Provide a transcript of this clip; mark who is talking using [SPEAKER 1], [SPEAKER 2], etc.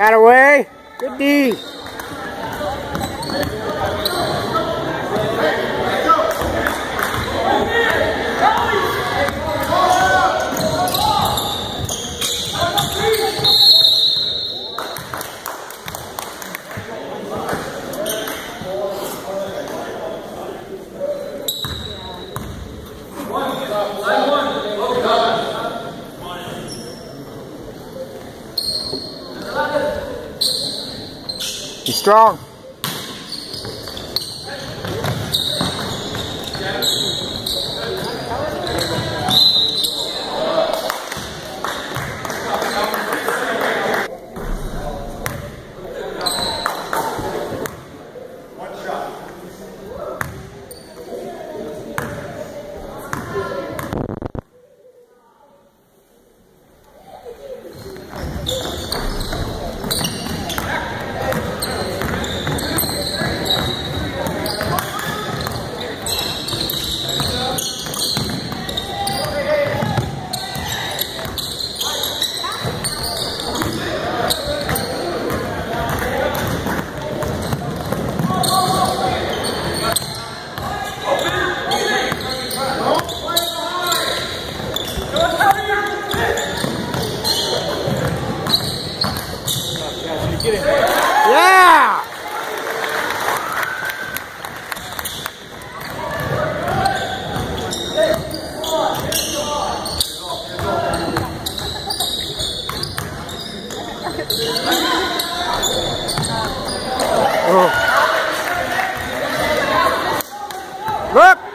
[SPEAKER 1] That away. Good D. Be strong. Yeah! Look!